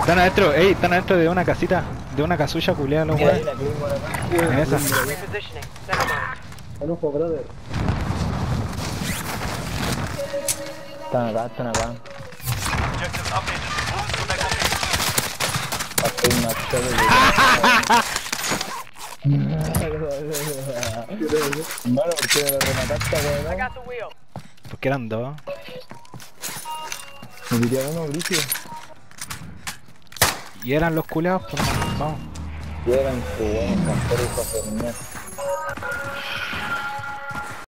Están adentro, ey, están adentro de una casita, de una casulla culiada los weones. En esa. Ojo, brother. Están acá, están acá. Objectives updated. Move to next location. Pasé un machete de... Mano, ¿por qué me lo remataste, I weón? got the wheel. Porque eran dos. Me tiré uno, Bricio. Y eran los culeados, pues vamos. Y eran para terminar.